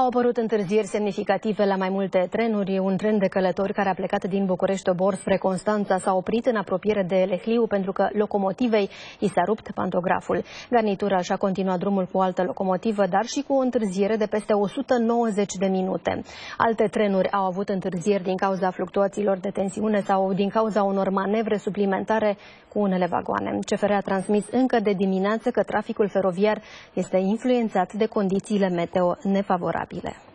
Au apărut întârzieri semnificative la mai multe trenuri. Un tren de călători care a plecat din București Obor spre Constanța s-a oprit în apropiere de Lehliu pentru că locomotivei i s-a rupt pantograful. Garnitura și-a continuat drumul cu o altă locomotivă, dar și cu o întârziere de peste 190 de minute. Alte trenuri au avut întârzieri din cauza fluctuațiilor de tensiune sau din cauza unor manevre suplimentare cu unele vagoane. CFR a transmis încă de dimineață că traficul feroviar este influențat de condițiile meteo nefavorabile. 比的。